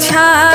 छा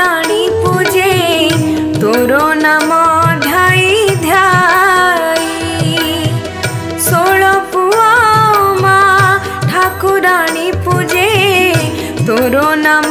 দাঁড়ি পূজে তোর নাম ধাই ধাই ষোল পুয়া মা ঠাকুরাণী পূজে তোর নাম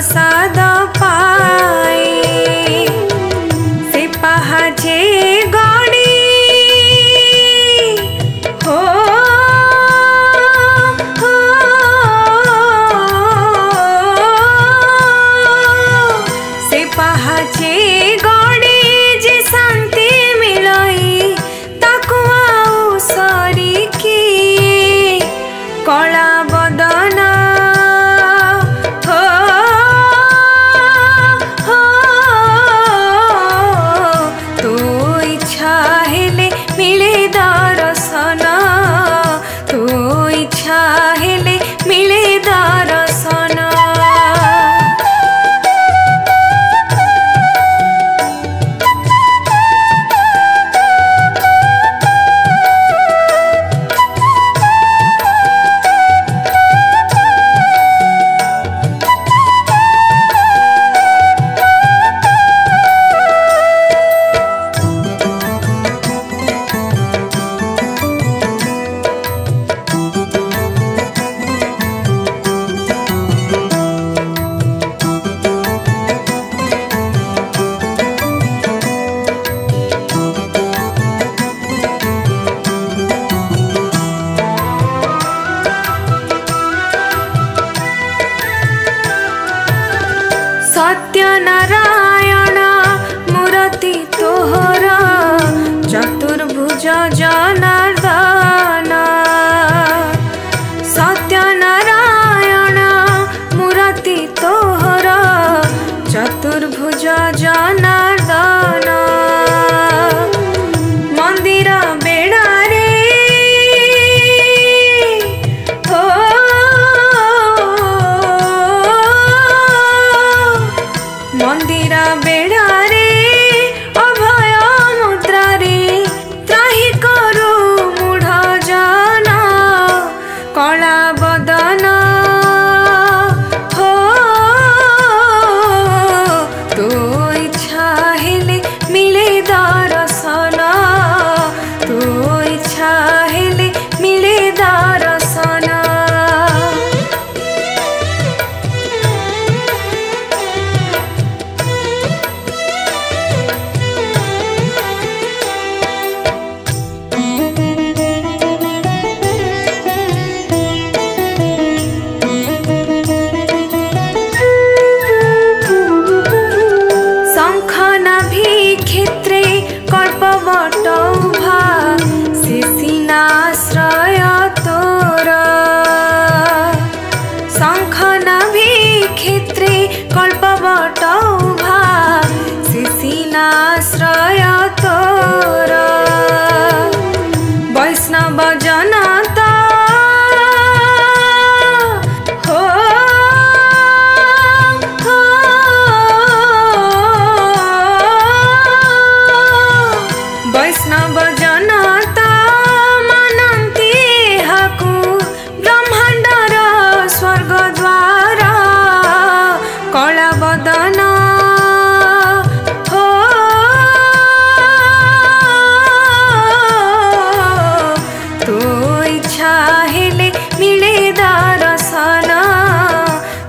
सदा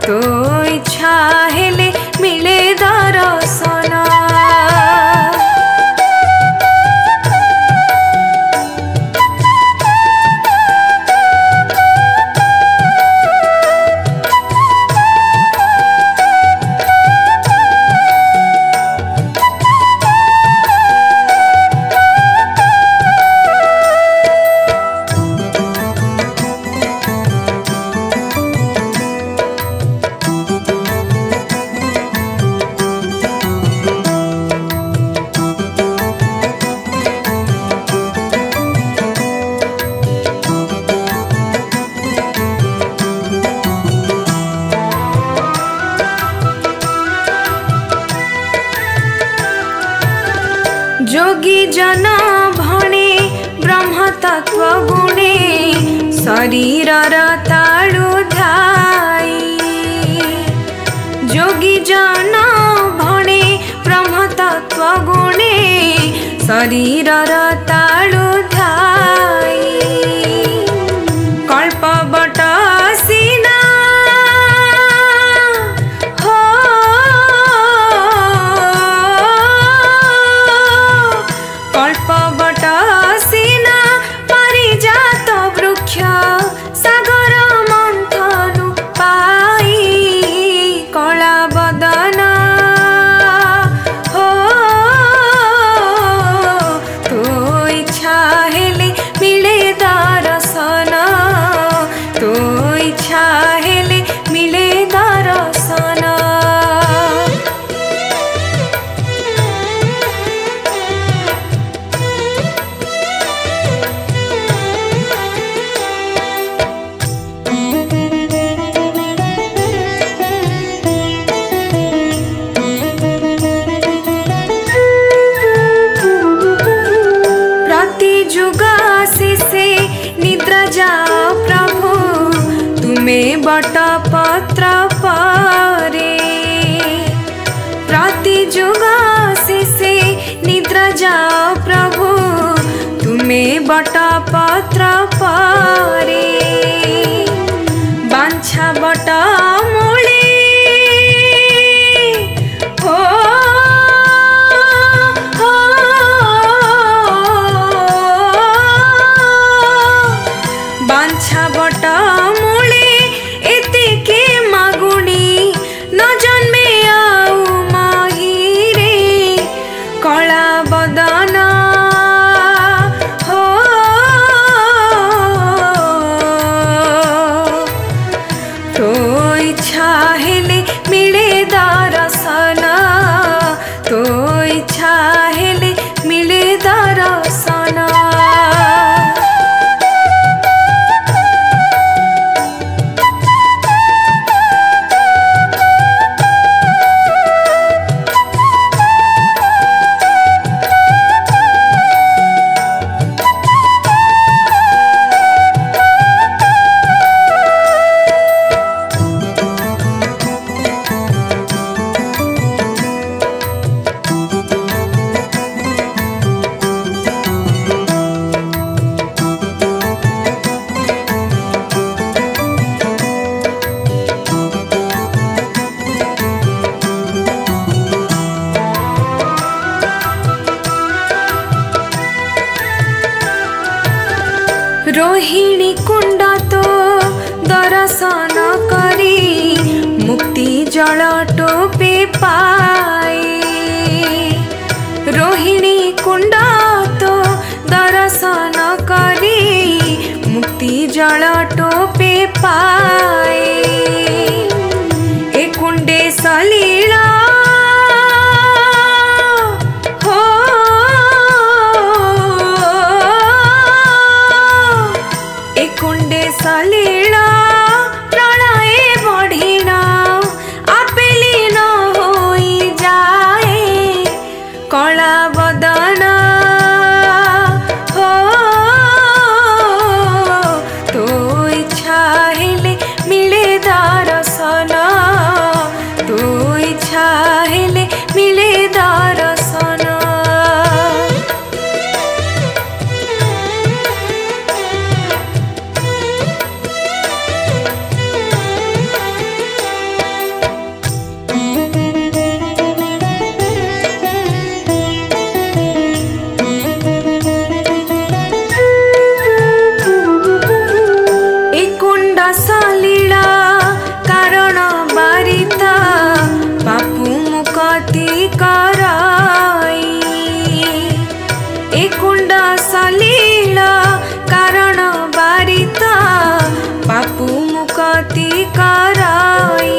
ছোট নারীরা রাতা ଯୁଗାଶିଷେ ନିଦ୍ରା ଯାଅ ପ୍ରଭୁ ତୁମେ ବଟପତ୍ର ପରେ ପ୍ରତି ଯୁଗାଶିଷେ ନିଦ୍ରା ଯାଅ ପ୍ରଭୁ ତୁମେ ବଟପତ୍ର ପରେ ବାଞ୍ଛା ବଟ ମୂଳ 你了。एकुंड सलीला कारण बारिता बापू मुकती कराई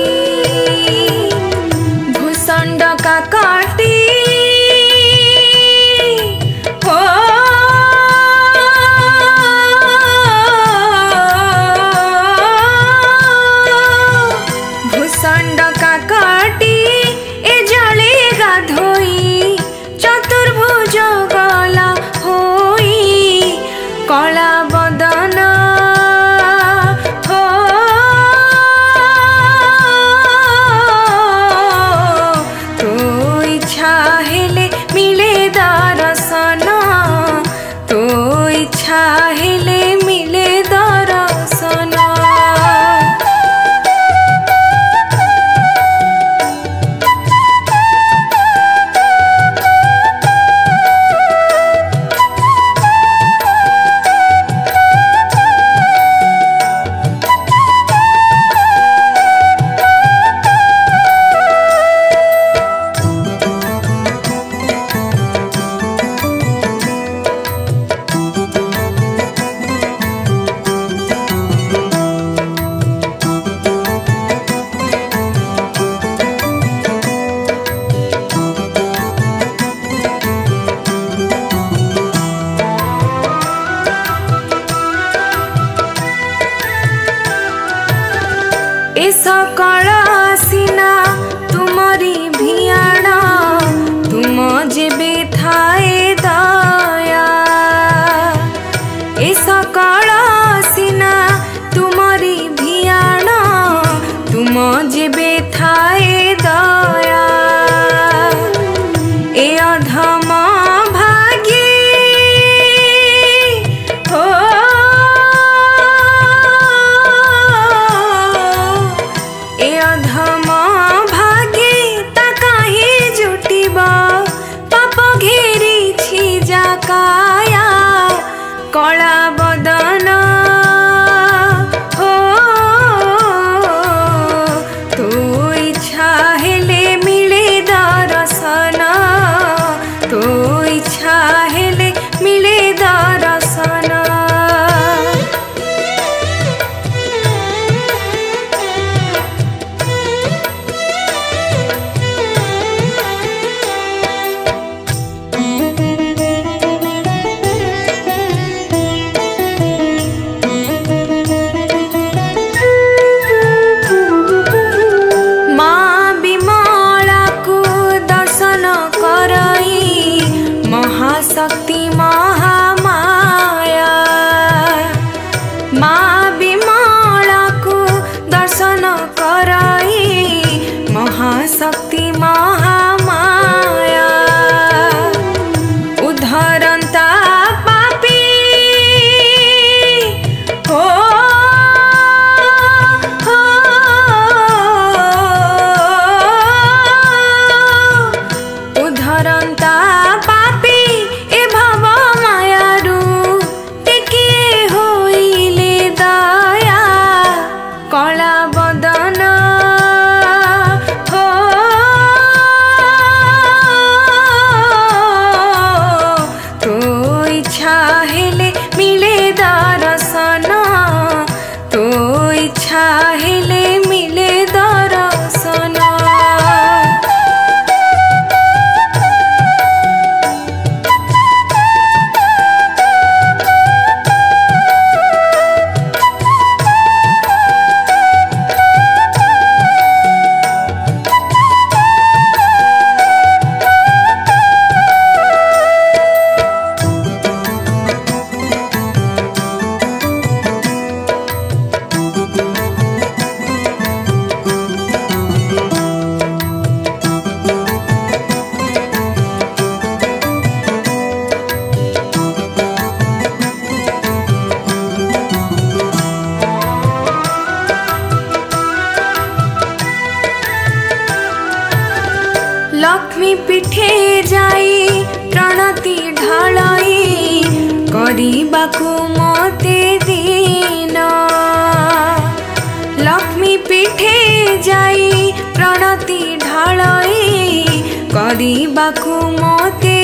ीबुमते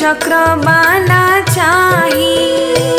चक्र बना चाहिए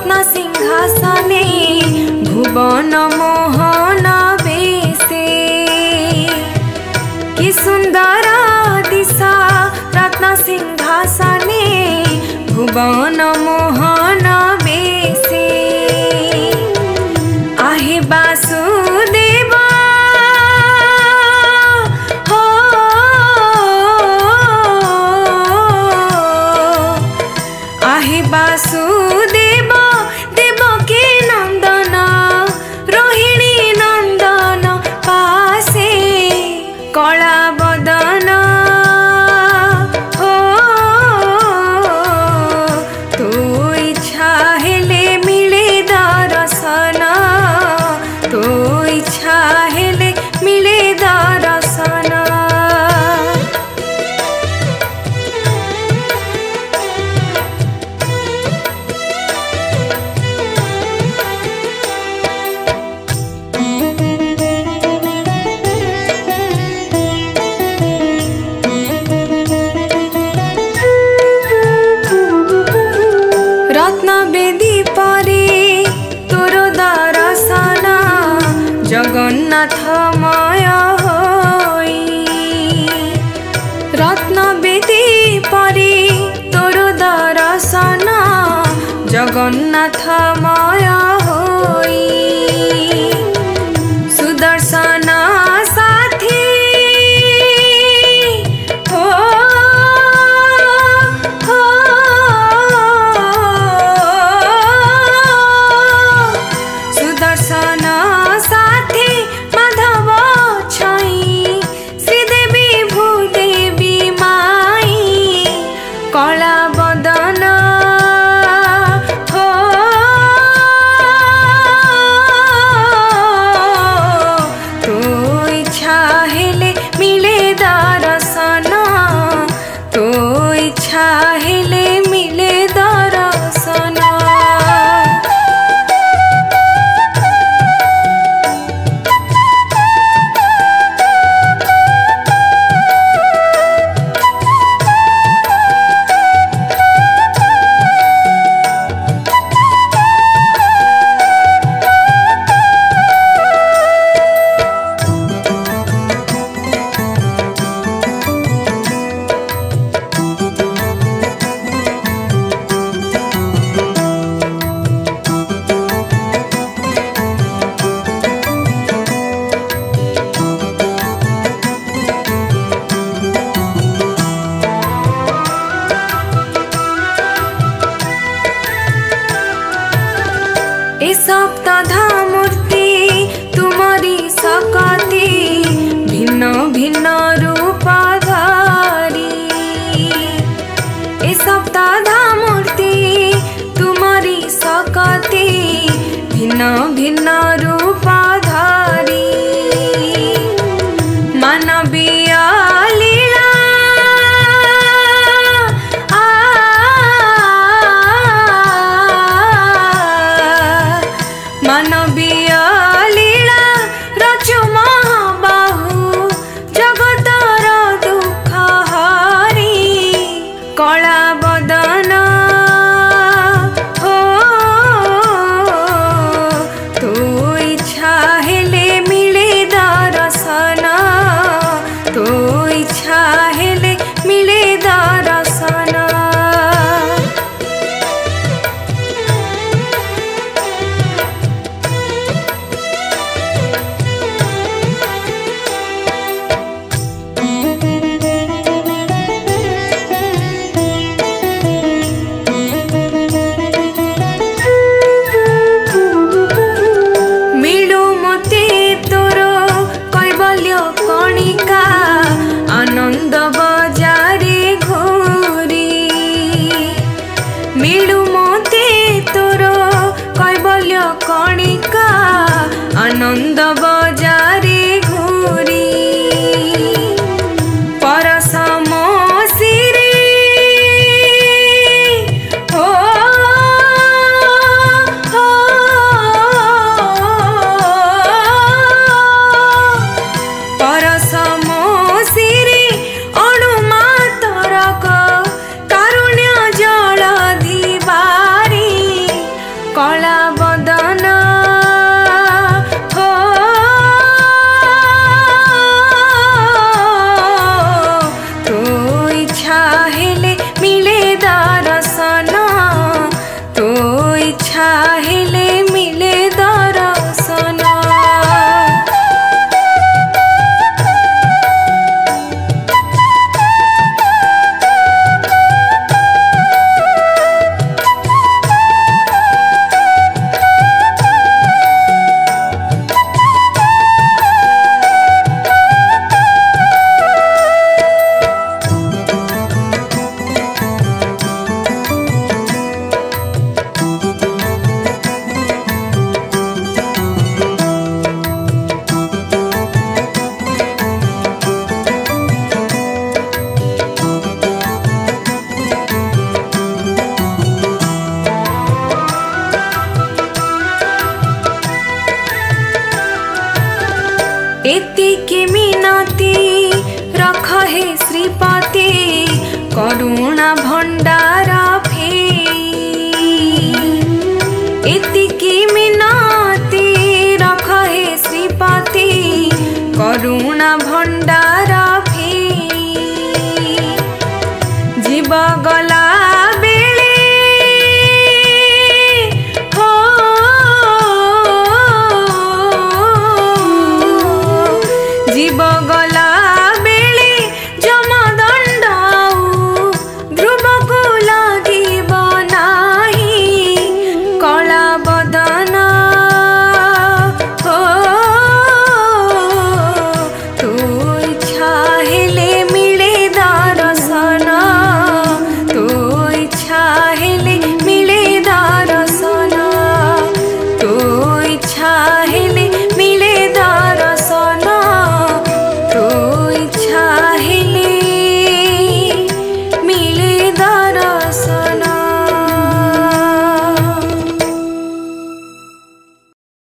रत्न सिंहासने भुवन मोहन बेसे। कि सुंदर दिशा रत्न सिंहासने भुवन मोहन সপ্তধা মূর্তি তোমারি সকতি ভিন্ন ভিন্ন রূপ ধরি এ সপ্তধা মূর্তি তোমারি সকতি ভিন্ন ভিন্ন রূপ ଇଚ୍ଛା এতিকি মিনাতে রখ হে শ্রীপতি করুণা ভণ্ডা